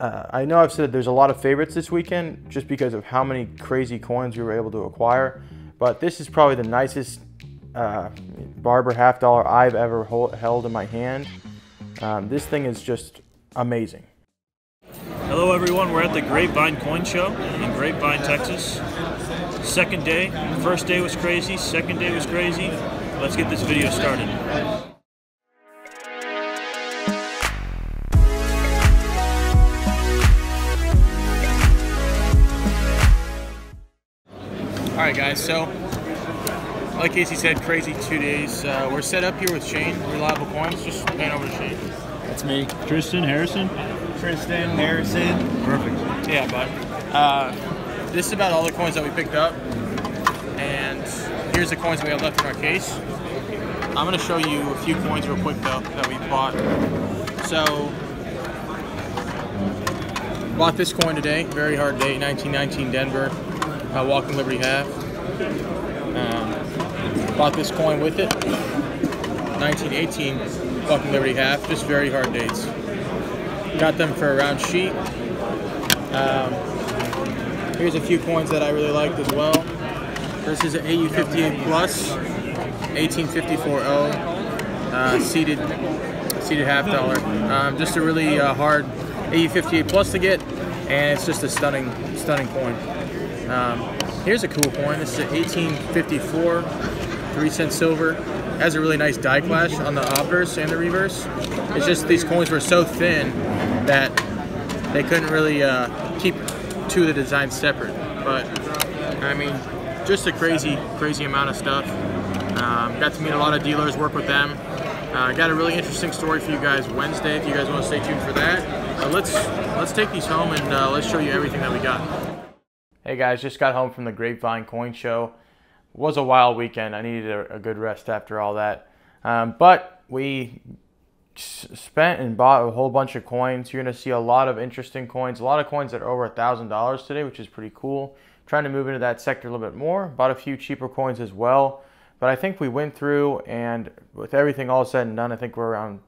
uh, I know I've said there's a lot of favorites this weekend just because of how many crazy coins we were able to acquire, but this is probably the nicest uh, Barber half dollar I've ever hold, held in my hand. Um, this thing is just amazing. Hello everyone, we're at the Grapevine Coin Show in Grapevine, Texas. Second day. First day was crazy, second day was crazy. Let's get this video started. Alright guys, so like Casey said, crazy two days. Uh, we're set up here with Shane, Reliable Coins. Just hand over to Shane. That's me. Tristan Harrison. Tristan Harrison. Perfect. Yeah, bud. Uh, this is about all the coins that we picked up. And here's the coins we have left in our case. I'm going to show you a few coins real quick though that we bought. So, bought this coin today. Very hard day. 1919 Denver. Uh, Walking Liberty half. Um, bought this coin with it. 1918 Walking Liberty half. Just very hard dates. Got them for a round sheet. Um, here's a few coins that I really liked as well. This is an AU58 Plus, 1854 O, uh, seated, seated half dollar. Um, just a really uh, hard AU58 Plus to get, and it's just a stunning, stunning coin. Um, here's a cool coin. This is an 1854, three cent silver. It Has a really nice die clash on the obverse and the reverse. It's just these coins were so thin that they couldn't really uh, keep two of the designs separate. But I mean, just a crazy, crazy amount of stuff. Um, got to meet a lot of dealers, work with them. Uh, got a really interesting story for you guys Wednesday. If you guys want to stay tuned for that, uh, let's let's take these home and uh, let's show you everything that we got. Hey guys, just got home from the Grapevine Coin Show. It was a wild weekend. I needed a, a good rest after all that. Um, but we spent and bought a whole bunch of coins. You're going to see a lot of interesting coins, a lot of coins that are over a $1,000 today, which is pretty cool. Trying to move into that sector a little bit more. Bought a few cheaper coins as well. But I think we went through and with everything all said and done, I think we're around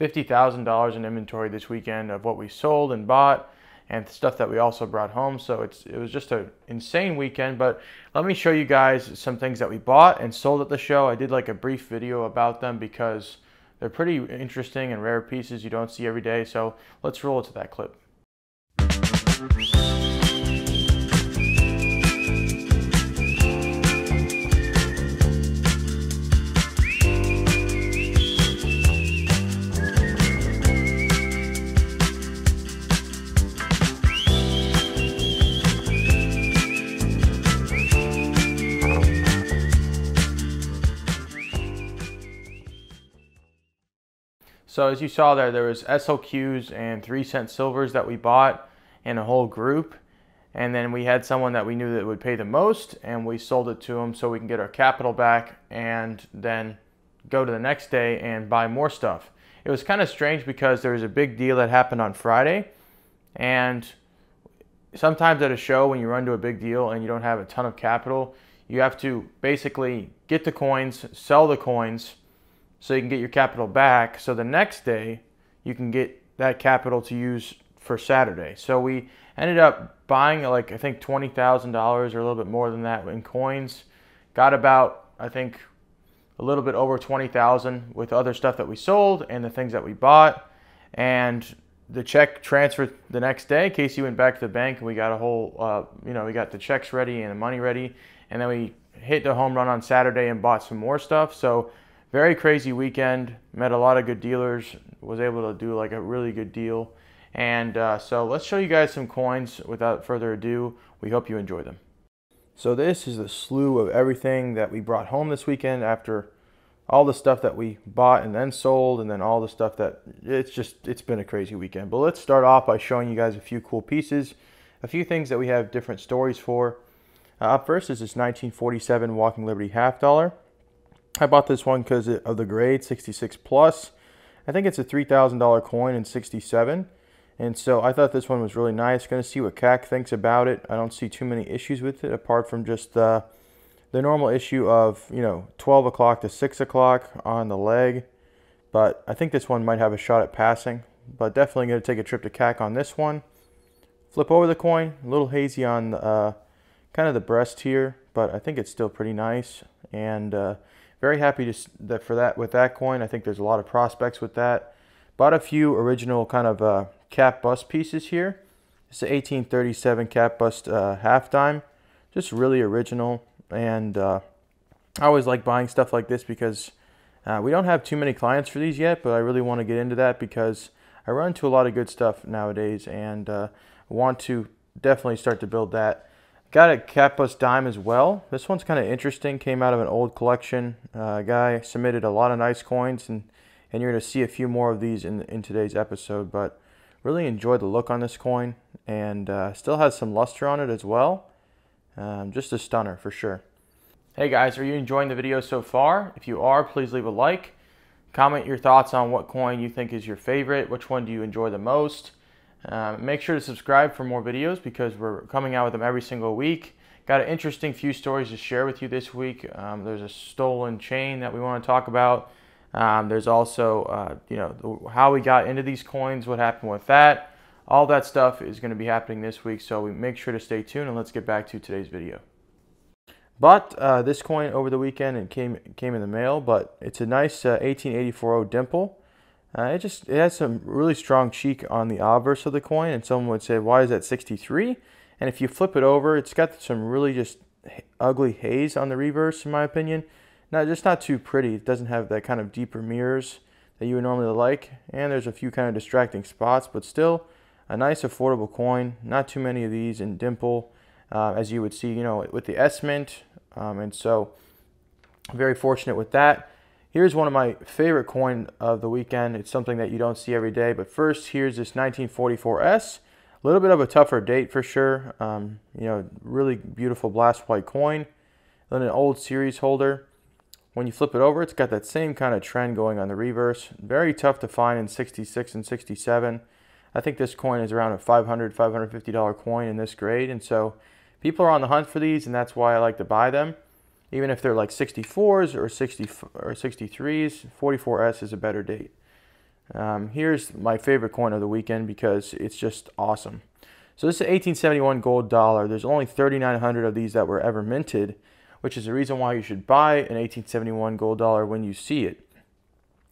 $50,000 in inventory this weekend of what we sold and bought and stuff that we also brought home. So it's it was just an insane weekend. But let me show you guys some things that we bought and sold at the show. I did like a brief video about them because they're pretty interesting and rare pieces you don't see every day. So let's roll to that clip. So as you saw there, there was SLQs and three cent silvers that we bought in a whole group. And then we had someone that we knew that would pay the most and we sold it to them so we can get our capital back and then go to the next day and buy more stuff. It was kind of strange because there was a big deal that happened on Friday and sometimes at a show when you run to a big deal and you don't have a ton of capital, you have to basically get the coins, sell the coins, so you can get your capital back. So the next day, you can get that capital to use for Saturday. So we ended up buying like I think twenty thousand dollars or a little bit more than that in coins. Got about I think a little bit over twenty thousand with other stuff that we sold and the things that we bought. And the check transferred the next day. Casey went back to the bank and we got a whole, uh, you know, we got the checks ready and the money ready. And then we hit the home run on Saturday and bought some more stuff. So very crazy weekend. Met a lot of good dealers. Was able to do like a really good deal. And uh, so let's show you guys some coins without further ado. We hope you enjoy them. So this is a slew of everything that we brought home this weekend after all the stuff that we bought and then sold and then all the stuff that it's just it's been a crazy weekend. But let's start off by showing you guys a few cool pieces, a few things that we have different stories for. Uh, up first is this 1947 Walking Liberty half dollar. I bought this one because of the grade 66 plus. I think it's a $3,000 coin in 67. And so I thought this one was really nice. Going to see what CAC thinks about it. I don't see too many issues with it apart from just the normal issue of, you know, 12 o'clock to 6 o'clock on the leg. But I think this one might have a shot at passing. but definitely going to take a trip to CAC on this one. Flip over the coin, a little hazy on uh, kind of the breast here, but I think it's still pretty nice. And uh, very happy to, that for that with that coin. I think there's a lot of prospects with that. Bought a few original kind of uh, cap bust pieces here. It's an 1837 cap bust uh, half dime, just really original. And uh, I always like buying stuff like this because uh, we don't have too many clients for these yet, but I really want to get into that because I run into a lot of good stuff nowadays and uh, want to definitely start to build that. Got a cap bust dime as well. This one's kind of interesting. Came out of an old collection. Uh, guy submitted a lot of nice coins, and and you're going to see a few more of these in in today's episode. But really enjoyed the look on this coin, and uh, still has some luster on it as well. Um, just a stunner for sure. Hey guys, are you enjoying the video so far? If you are, please leave a like. Comment your thoughts on what coin you think is your favorite. Which one do you enjoy the most? Um, make sure to subscribe for more videos because we're coming out with them every single week. Got an interesting few stories to share with you this week. Um, there's a stolen chain that we want to talk about. Um, there's also, uh, you know, how we got into these coins, what happened with that. All that stuff is going to be happening this week, so we make sure to stay tuned and let's get back to today's video. Bought uh, this coin over the weekend and came came in the mail, but it's a nice uh, 1884 dimple. Uh, it just it has some really strong cheek on the obverse of the coin, and someone would say, why is that 63? And if you flip it over, it's got some really just ugly haze on the reverse, in my opinion. Not just not too pretty. It doesn't have that kind of deeper mirrors that you would normally like, and there's a few kind of distracting spots, but still a nice affordable coin. Not too many of these in dimple, uh, as you would see, you know, with the S Mint, um, and so very fortunate with that. Here's one of my favorite coin of the weekend. It's something that you don't see every day. But first, here's this 1944S. A little bit of a tougher date for sure. Um, you know, really beautiful blast white coin. Then an old series holder. When you flip it over, it's got that same kind of trend going on the reverse. Very tough to find in 66 and 67. I think this coin is around a $500, $550 coin in this grade. And so people are on the hunt for these, and that's why I like to buy them even if they're like 64s or 60 or 63s 44s is a better date. Um, here's my favorite coin of the weekend because it's just awesome. So this is 1871 gold dollar. There's only 3900 of these that were ever minted which is the reason why you should buy an 1871 gold dollar when you see it.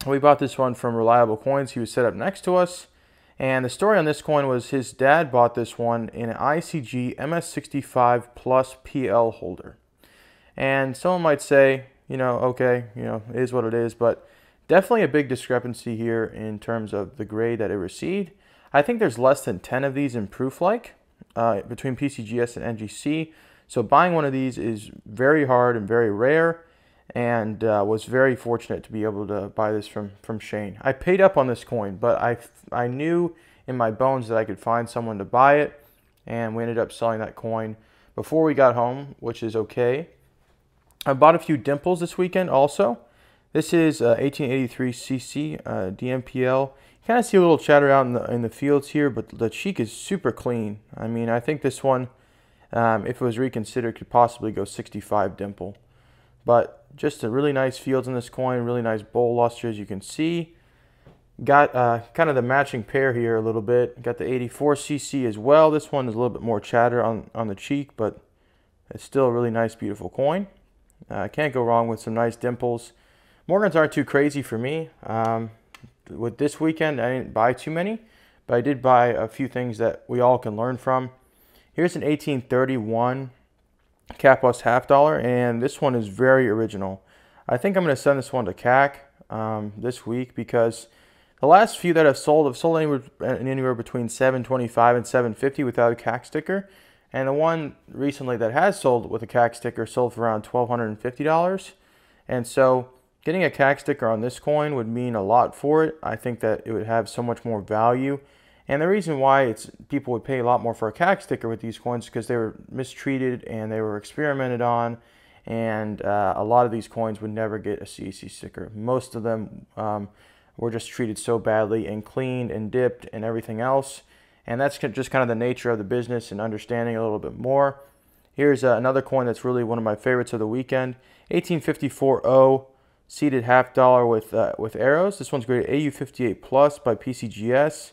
We bought this one from reliable coins. He was set up next to us. And the story on this coin was his dad bought this one in an ICG MS65 plus PL holder and someone might say, you know, okay, you know, it is what it is, but definitely a big discrepancy here in terms of the grade that it received. I think there's less than 10 of these in proof-like uh, between PCGS and NGC. So buying one of these is very hard and very rare and uh, was very fortunate to be able to buy this from, from Shane. I paid up on this coin, but I, I knew in my bones that I could find someone to buy it and we ended up selling that coin before we got home, which is okay. I bought a few dimples this weekend also. This is uh, 1883 CC uh, DMPL. You kind of see a little chatter out in the, in the fields here, but the cheek is super clean. I mean, I think this one, um, if it was reconsidered, could possibly go 65 dimple. But just a really nice fields in this coin, really nice bowl luster as you can see. Got uh, kind of the matching pair here a little bit. Got the 84cc as well. This one is a little bit more chatter on, on the cheek, but it's still a really nice, beautiful coin. Uh, can't go wrong with some nice dimples. Morgans aren't too crazy for me. Um, with this weekend, I didn't buy too many, but I did buy a few things that we all can learn from. Here's an 1831 cap bust half dollar, and this one is very original. I think I'm going to send this one to CAC um, this week because the last few that I've sold have sold anywhere, anywhere between 725 and 750 without a CAC sticker. And the one recently that has sold with a CAC sticker sold for around $1,250. And so getting a CAC sticker on this coin would mean a lot for it. I think that it would have so much more value. And the reason why it's people would pay a lot more for a CAC sticker with these coins because they were mistreated and they were experimented on. And uh, a lot of these coins would never get a CAC sticker. Most of them um, were just treated so badly and cleaned and dipped and everything else and that's just kind of the nature of the business and understanding a little bit more. Here's uh, another coin that's really one of my favorites of the weekend. 1854 O seated half dollar with uh, with arrows. This one's graded AU58 plus by PCGS.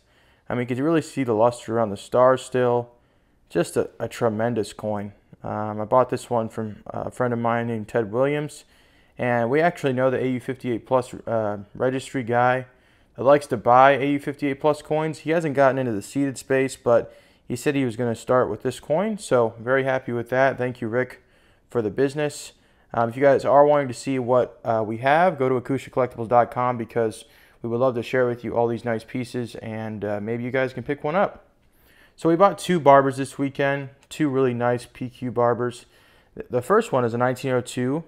I mean, you can really see the luster around the stars still. Just a, a tremendous coin. Um, I bought this one from a friend of mine named Ted Williams, and we actually know the AU58 plus uh, registry guy that likes to buy AU58 plus coins. He hasn't gotten into the seated space, but he said he was going to start with this coin. So very happy with that. Thank you, Rick, for the business. Um, if you guys are wanting to see what uh, we have, go to acoushacollectibles.com because we would love to share with you all these nice pieces and uh, maybe you guys can pick one up. So we bought two barbers this weekend, two really nice PQ barbers. The first one is a 1902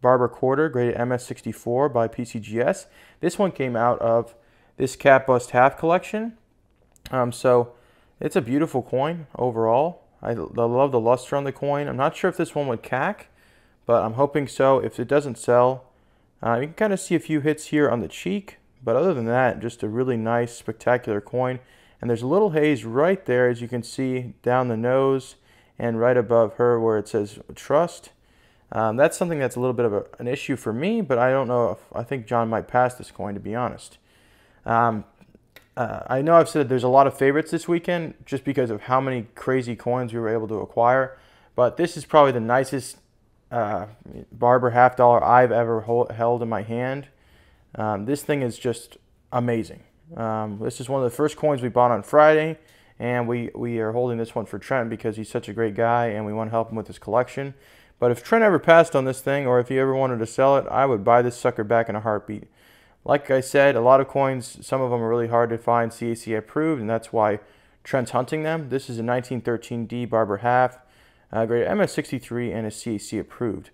Barber Quarter, graded MS64 by PCGS. This one came out of this Cap Bust Half collection. Um, so it's a beautiful coin overall. I, I love the luster on the coin. I'm not sure if this one would cack, but I'm hoping so. If it doesn't sell, uh, you can kind of see a few hits here on the cheek, but other than that, just a really nice, spectacular coin. And there's a little haze right there, as you can see, down the nose and right above her where it says trust. Um, that's something that's a little bit of a, an issue for me, but I don't know if I think John might pass this coin, to be honest. Um, uh, I know I've said there's a lot of favorites this weekend just because of how many crazy coins we were able to acquire, but this is probably the nicest uh, Barber half dollar I've ever hold, held in my hand. Um, this thing is just amazing. Um, this is one of the first coins we bought on Friday, and we, we are holding this one for Trent because he's such a great guy and we want to help him with his collection. But if Trent ever passed on this thing or if he ever wanted to sell it, I would buy this sucker back in a heartbeat. Like I said, a lot of coins, some of them are really hard to find CAC approved, and that's why Trent's hunting them. This is a 1913D Barber half, uh, graded MS63 and is CAC approved.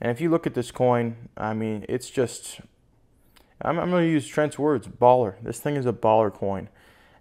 And if you look at this coin, I mean, it's just, I'm, I'm going to use Trent's words, baller. This thing is a baller coin.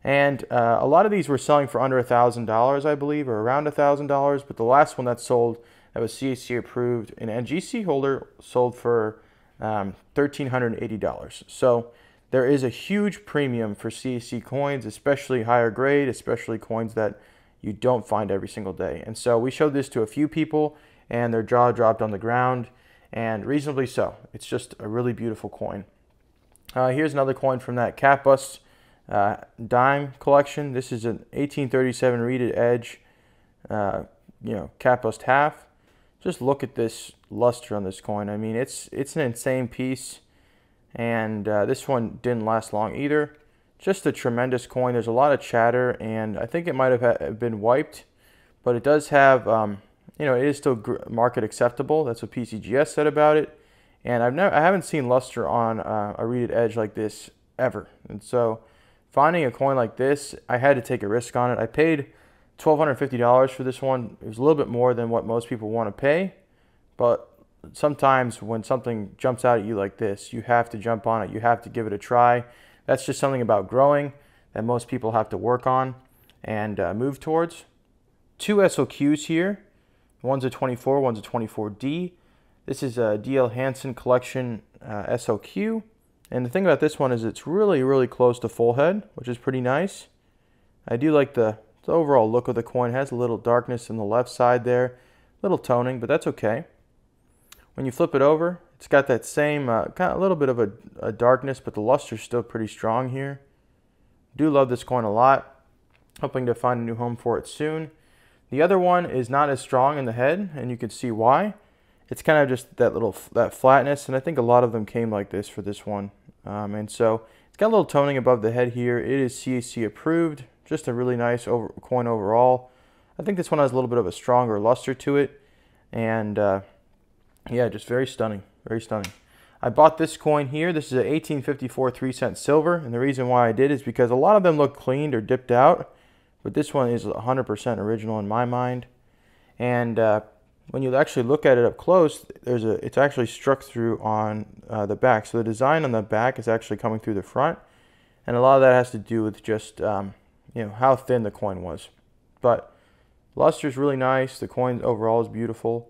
And uh, a lot of these were selling for under $1,000, I believe, or around $1,000. But the last one that sold that was CAC approved, an NGC holder, sold for um, $1,380. So there is a huge premium for CAC coins, especially higher grade, especially coins that you don't find every single day. And so we showed this to a few people and their jaw dropped on the ground and reasonably so. It's just a really beautiful coin. Uh, here's another coin from that Cap Bust uh, dime collection. This is an 1837 reeded edge, uh, you know, Cap Bust half just look at this luster on this coin. I mean, it's it's an insane piece, and uh, this one didn't last long either. Just a tremendous coin. There's a lot of chatter, and I think it might have been wiped, but it does have, um, you know, it is still market acceptable. That's what PCGS said about it, and I've never, I haven't seen luster on uh, a reeded edge like this ever, and so finding a coin like this, I had to take a risk on it. I paid $1,250 for this one. It was a little bit more than what most people want to pay, but sometimes when something jumps out at you like this, you have to jump on it. You have to give it a try. That's just something about growing that most people have to work on and uh, move towards. Two SLQs here. One's a 24, one's a 24D. This is a DL Hansen collection uh, SLQ. And the thing about this one is it's really, really close to full head, which is pretty nice. I do like the the overall look of the coin has a little darkness in the left side there, little toning, but that's okay. When you flip it over, it's got that same uh, kind of a little bit of a, a darkness, but the luster's still pretty strong here. Do love this coin a lot. Hoping to find a new home for it soon. The other one is not as strong in the head, and you can see why. It's kind of just that little that flatness, and I think a lot of them came like this for this one. Um, and so it's got a little toning above the head here. It is CAC approved, just a really nice over, coin overall. I think this one has a little bit of a stronger luster to it. And uh, yeah, just very stunning, very stunning. I bought this coin here. This is a 1854 3 cent silver. And the reason why I did is because a lot of them look cleaned or dipped out. But this one is 100% original in my mind. And uh, when you actually look at it up close, there's a it's actually struck through on uh, the back. So the design on the back is actually coming through the front. And a lot of that has to do with just um, you know how thin the coin was. But luster is really nice. The coin overall is beautiful.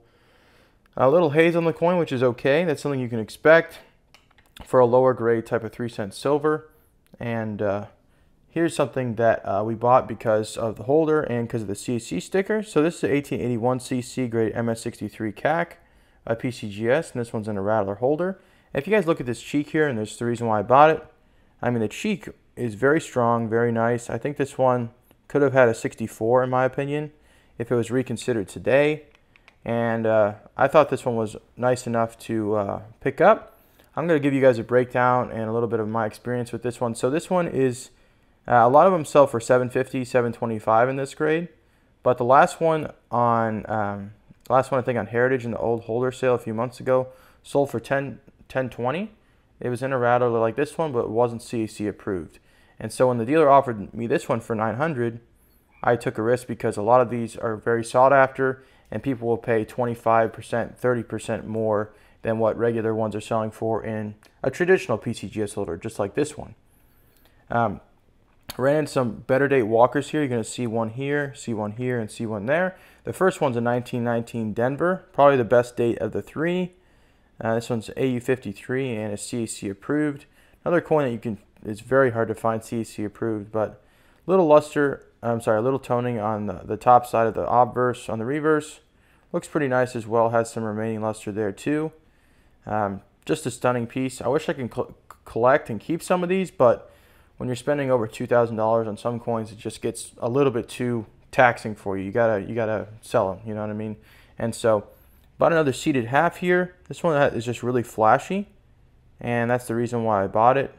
A little haze on the coin, which is okay. That's something you can expect for a lower grade type of three cent silver. And uh, here's something that uh, we bought because of the holder and because of the CC sticker. So this is an 1881 CAC grade MS63 CAC, a PCGS, and this one's in a rattler holder. If you guys look at this cheek here, and there's the reason why I bought it, I mean, the cheek is very strong, very nice. I think this one could have had a 64 in my opinion if it was reconsidered today. And uh, I thought this one was nice enough to uh, pick up. I'm going to give you guys a breakdown and a little bit of my experience with this one. So this one is, uh, a lot of them sell for 750, 725 in this grade. But the last one on, um, the last one I think on Heritage in the old holder sale a few months ago sold for 10, 1020. It was in a rattler like this one, but it wasn't CAC approved. And so when the dealer offered me this one for 900, I took a risk because a lot of these are very sought after and people will pay 25%, 30% more than what regular ones are selling for in a traditional PCGS holder, just like this one. Um, ran into some better date walkers here. You're going to see one here, see one here, and see one there. The first one's a 1919 Denver, probably the best date of the three. Uh, this one's AU53 and it's CAC approved. Another coin that you can, it's very hard to find CAC approved, but little luster, I'm sorry, a little toning on the, the top side of the obverse on the reverse. Looks pretty nice as well, has some remaining luster there too. Um, just a stunning piece. I wish I can collect and keep some of these, but when you're spending over $2,000 on some coins, it just gets a little bit too taxing for you. You gotta, you gotta sell them, you know what I mean? And so, bought another seated half here. This one is just really flashy, and that's the reason why I bought it.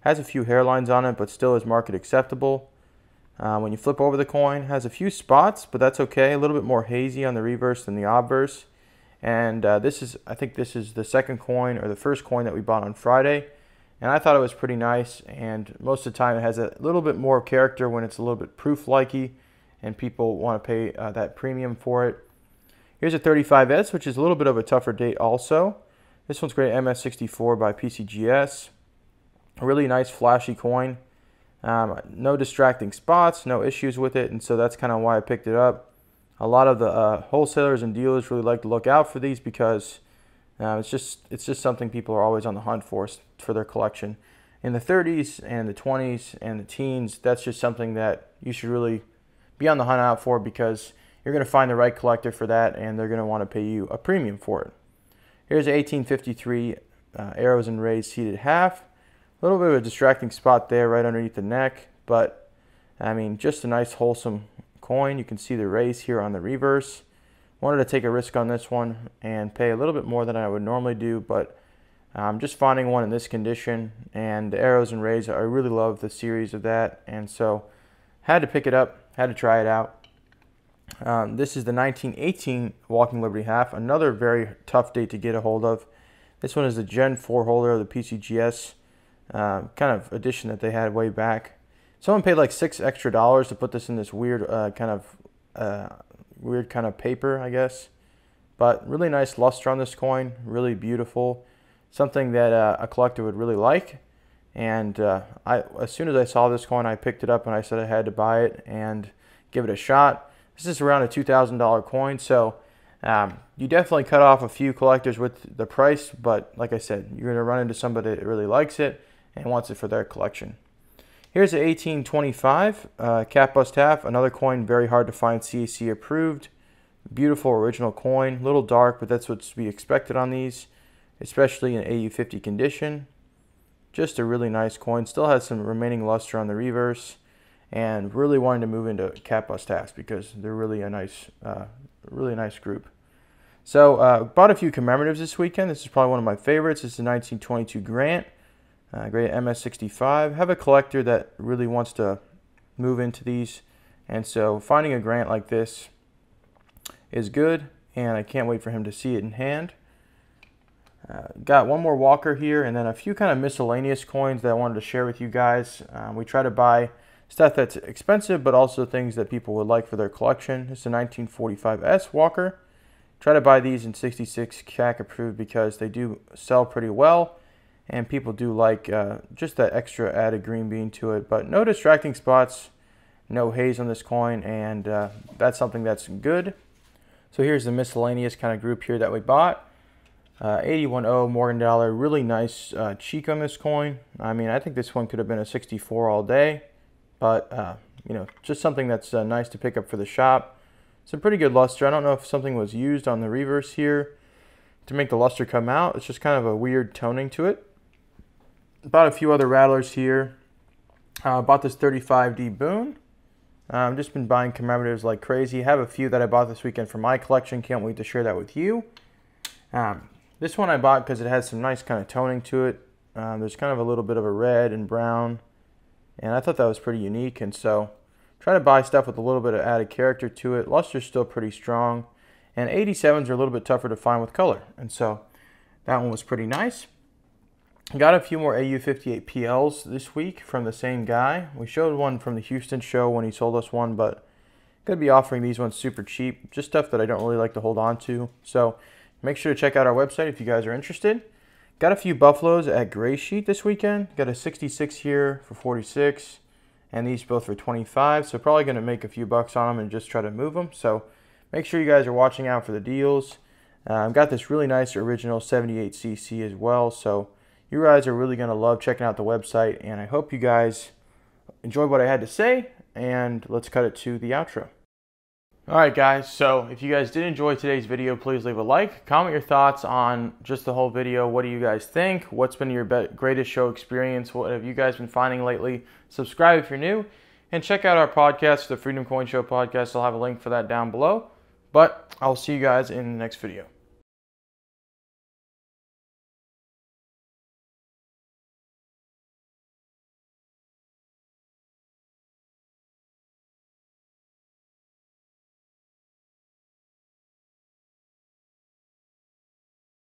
Has a few hairlines on it, but still is market acceptable. Uh, when you flip over the coin, has a few spots, but that's okay. A little bit more hazy on the reverse than the obverse. And uh, this is, I think this is the second coin or the first coin that we bought on Friday. And I thought it was pretty nice. And most of the time it has a little bit more character when it's a little bit proof-likey and people want to pay uh, that premium for it. Here's a 35S, which is a little bit of a tougher date also. This one's great MS64 by PCGS. A really nice flashy coin. Um, no distracting spots, no issues with it, and so that's kind of why I picked it up. A lot of the uh, wholesalers and dealers really like to look out for these because uh, it's just it's just something people are always on the hunt for for their collection. In the 30s and the 20s and the teens, that's just something that you should really be on the hunt out for because you're going to find the right collector for that, and they're going to want to pay you a premium for it. Here's 1853 uh, arrows and rays seated half. A little bit of a distracting spot there right underneath the neck, but I mean, just a nice wholesome coin. You can see the rays here on the reverse. Wanted to take a risk on this one and pay a little bit more than I would normally do, but I'm just finding one in this condition and the arrows and rays, I really love the series of that. And so had to pick it up, had to try it out. Um, this is the 1918 Walking Liberty Half, another very tough date to get a hold of. This one is the Gen 4 holder of the PCGS uh, kind of edition that they had way back. Someone paid like six extra dollars to put this in this weird uh, kind of uh, weird kind of paper, I guess. But really nice luster on this coin, really beautiful, something that uh, a collector would really like. And uh, I, as soon as I saw this coin, I picked it up and I said I had to buy it and give it a shot. This is around a $2,000 coin, so um, you definitely cut off a few collectors with the price, but like I said, you're going to run into somebody that really likes it and wants it for their collection. Here's an 1825 uh, bust half, another coin very hard to find CAC approved. Beautiful original coin, little dark, but that's what's to be expected on these, especially in AU50 condition. Just a really nice coin, still has some remaining luster on the reverse, and really wanting to move into cap bust halves because they're really a nice, uh, really nice group. So uh, bought a few commemoratives this weekend. This is probably one of my favorites. It's the 1922 Grant. Uh, great MS65. Have a collector that really wants to move into these. And so finding a grant like this is good. And I can't wait for him to see it in hand. Uh, got one more Walker here and then a few kind of miscellaneous coins that I wanted to share with you guys. Um, we try to buy stuff that's expensive but also things that people would like for their collection. It's a 1945S Walker. Try to buy these in 66 CAC approved because they do sell pretty well and people do like uh, just that extra added green bean to it. But no distracting spots, no haze on this coin, and uh, that's something that's good. So here's the miscellaneous kind of group here that we bought. Uh, 810 Morgan Dollar, really nice uh, cheek on this coin. I mean, I think this one could have been a 64 all day, but uh, you know, just something that's uh, nice to pick up for the shop. Some pretty good luster. I don't know if something was used on the reverse here. to make the luster come out. It's just kind of a weird toning to it. Bought a few other rattlers here. Uh, bought this 35D Boone. Uh, I've just been buying commemoratives like crazy. Have a few that I bought this weekend for my collection. Can't wait to share that with you. Um, this one I bought because it has some nice kind of toning to it. Um, there's kind of a little bit of a red and brown. And I thought that was pretty unique. And so try to buy stuff with a little bit of added character to it. Luster's still pretty strong. And 87s are a little bit tougher to find with color. And so that one was pretty nice. Got a few more AU58 PLs this week from the same guy. We showed one from the Houston show when he sold us one, but going to be offering these ones super cheap. Just stuff that I don't really like to hold on to. So make sure to check out our website if you guys are interested. Got a few Buffaloes at Gray Sheet this weekend. Got a 66 here for 46 and these both for 25. So probably going to make a few bucks on them and just try to move them. So make sure you guys are watching out for the deals. Uh, I've got this really nice original 78cc as well. So you guys are really going to love checking out the website. And I hope you guys enjoyed what I had to say. And let's cut it to the outro. All right, guys. So if you guys did enjoy today's video, please leave a like. Comment your thoughts on just the whole video. What do you guys think? What's been your greatest show experience? What have you guys been finding lately? Subscribe if you're new. And check out our podcast, the Freedom Coin Show podcast. I'll have a link for that down below. But I'll see you guys in the next video.